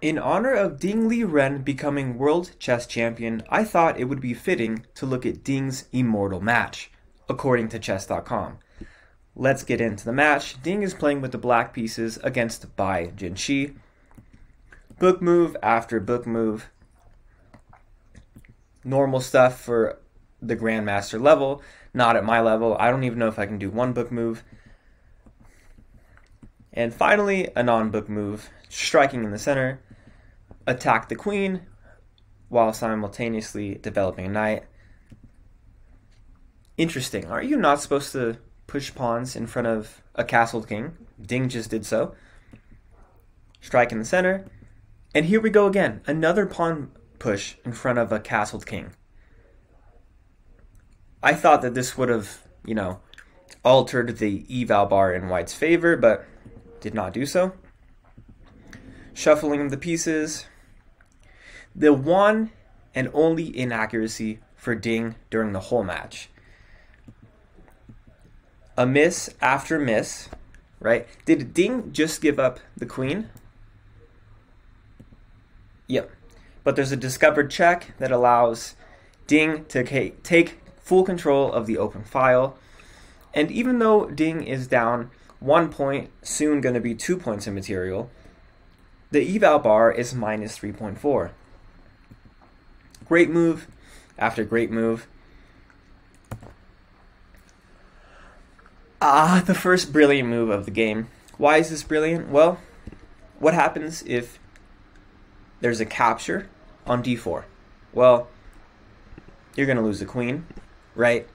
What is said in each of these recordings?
In honor of Ding Liren becoming world chess champion, I thought it would be fitting to look at Ding's immortal match, according to chess.com. Let's get into the match. Ding is playing with the black pieces against Bai Jinshi. Book move after book move. Normal stuff for the Grandmaster level, not at my level. I don't even know if I can do one book move. And finally, a non book move, striking in the center attack the queen while simultaneously developing a knight. Interesting. Are you not supposed to push pawns in front of a castled king? Ding just did so. Strike in the center. And here we go again. Another pawn push in front of a castled king. I thought that this would have, you know, altered the eval bar in white's favor, but did not do so. Shuffling the pieces, the one and only inaccuracy for Ding during the whole match. A miss after miss, right? Did Ding just give up the queen? Yep. But there's a discovered check that allows Ding to take full control of the open file. And even though Ding is down one point, soon going to be two points in material, the eval bar is minus 3.4. Great move after great move. Ah, the first brilliant move of the game. Why is this brilliant? Well, what happens if there's a capture on d4? Well, you're going to lose the queen, right?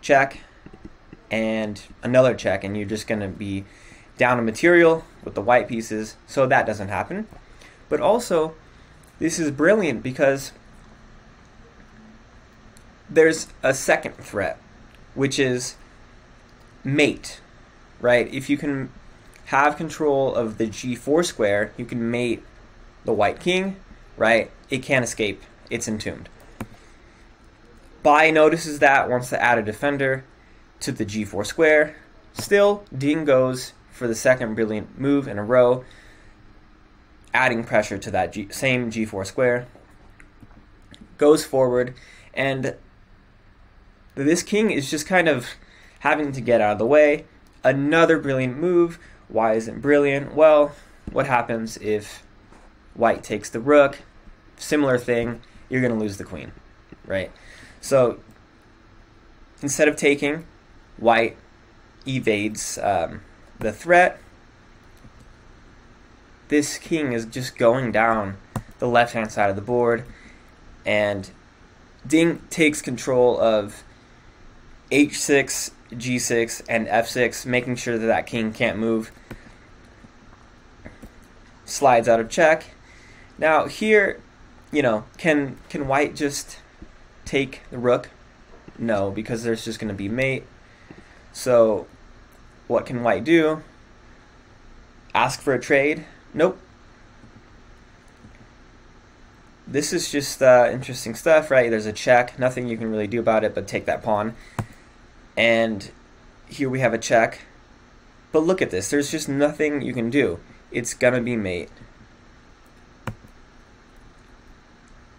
Check, and another check, and you're just going to be down a material with the white pieces, so that doesn't happen. But also, this is brilliant because there's a second threat, which is mate, right? If you can have control of the g4 square, you can mate the white king, right? It can't escape, it's entombed. Bai notices that, wants to add a defender to the g4 square. Still, Ding goes for the second brilliant move in a row, adding pressure to that G- same g4 square. Goes forward, and this king is just kind of having to get out of the way. Another brilliant move. Why isn't brilliant? Well, what happens if white takes the rook? Similar thing, you're going to lose the queen, right? So instead of taking, white evades um, the threat. This king is just going down the left hand side of the board, and Ding takes control of h6, g6, and f6, making sure that that king can't move. Slides out of check. Now here, you know, can can white just take the rook? No, because there's just going to be mate. So what can white do? Ask for a trade? Nope. This is just uh, interesting stuff, right? There's a check. Nothing you can really do about it but take that pawn. And here we have a check. But look at this. There's just nothing you can do. It's going to be mate.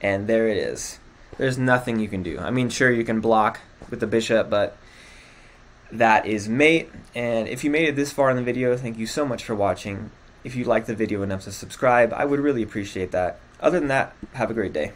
And there it is. There's nothing you can do. I mean, sure, you can block with the bishop, but that is mate. And if you made it this far in the video, thank you so much for watching. If you liked the video enough to subscribe, I would really appreciate that. Other than that, have a great day.